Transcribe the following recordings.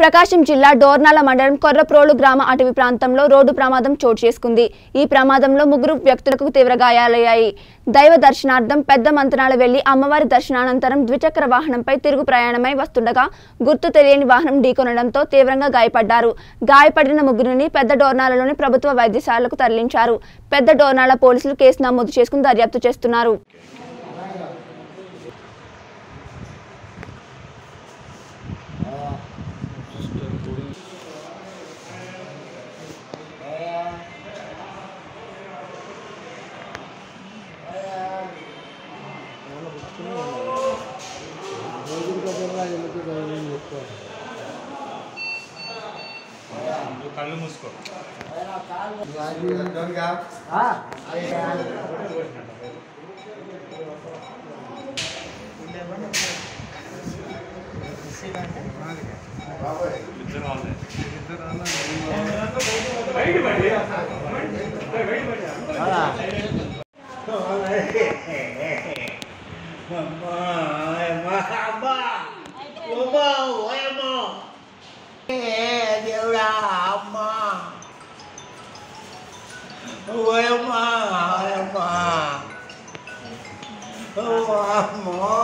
ప్రకాశం జిల్లా డోర్నాల మండలం కొర్రప్రోలు గ్రామ అటవీ ప్రాంతంలో రోడ్డు ప్రమాదం చోటు చేసుకుంది. ఈ ప్రమాదంలో ముగ్గురు వ్యక్తులకు తీవ్ర గాయాలయ్యాయి. దైవ దర్శనార్థం పెద్ద మంతనాల వెళ్ళి అమ్మవారి దర్శనానంతరం ద్విచక్ర వాహనంపై తిరుగు ప్రయాణమై వస్తుండగా గుర్తు తెలియని వాహనం ఢీకొనడంతో తీవ్రంగా గాయపడ్డారు. గాయపడిన ముగ్గురిని పెద్ద డోర్నాలలోని ప్రభుత్వ వైద్యశాలకు తరలించారు. పెద్ద డోర్నాల పోలీసులు కేసు నమోదు చేసుకుని దర్యాప్తు చేస్తున్నారు. जो Kalu मुस्को Mama. của ba của em à nghe điều ra hầm à của em à em à của em à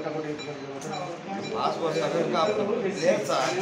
Costa, vem presente, sabe?